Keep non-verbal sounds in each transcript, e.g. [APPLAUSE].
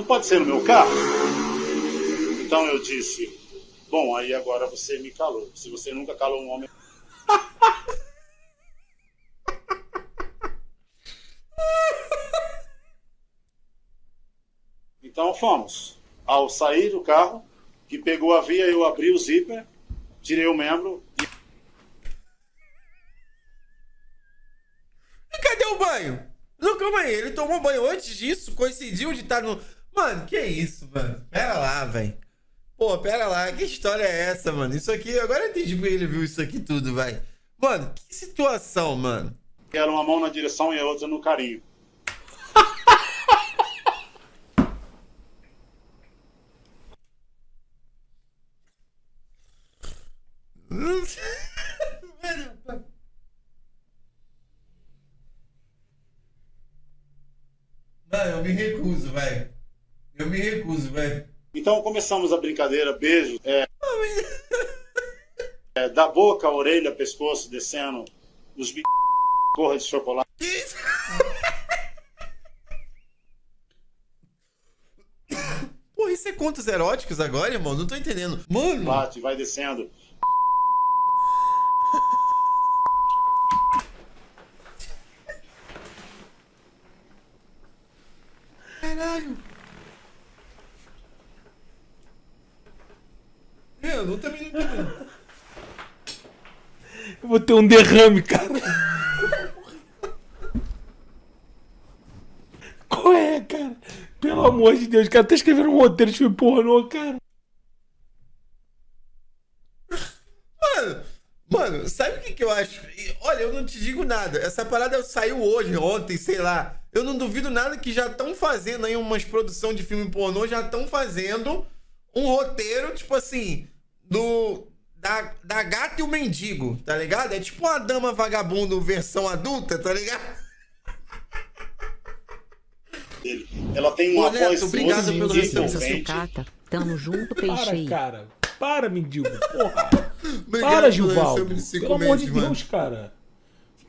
Não pode ser no meu carro? Então eu disse: Bom, aí agora você me calou. Se você nunca calou um homem. [LAUGHS] Então fomos. Ao sair do carro, que pegou a via, eu abri o zíper, tirei o membro e E cadê o banho? Não, calma aí, ele tomou banho antes disso, coincidiu de estar no. Mano, que isso, mano? Pera lá, velho. Pô, pera lá, que história é essa, mano? Isso aqui, agora eu entendi porque ele viu isso aqui tudo, vai. Mano, que situação, mano. era uma mão na direção e a outra no carinho. Não, eu me recuso, velho. Eu me recuso, velho. Então começamos a brincadeira, beijo, é, [LAUGHS] é, da boca, orelha, pescoço, descendo, os b... corra de chocolate. Que isso? [LAUGHS] Porra, isso é contos eróticos agora, irmão? Não tô entendendo. Mano, Bate, vai descendo. caralho. Eu não tô me entendendo. Eu vou ter um derrame, cara. Qual é, cara? Pelo amor de Deus, cara, tá escrevendo um roteiro de filme pornô, cara. Mano, mano, sabe o que, que eu acho? Olha, eu não te digo nada. Essa parada saiu hoje, ontem, sei lá. Eu não duvido nada que já estão fazendo aí umas produção de filme pornô, já estão fazendo um roteiro, tipo assim, do. Da, da gata e o mendigo, tá ligado? É tipo uma dama vagabundo versão adulta, tá ligado? dele. Ela tem uma Ô, Neto, voz obrigado pelo respeito. Sucata. Tamo junto, Para, peixe. cara. Para, mendigo. Porra. [LAUGHS] Obrigado Para, Gilvaldo. Pelo amor de mano. Deus, cara.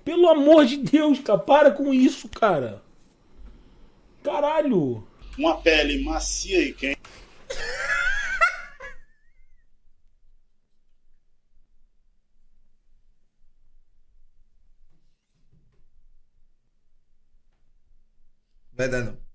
Pelo amor de Deus, cara. Para com isso, cara. Caralho. Uma pele macia e quente. Vai dar não.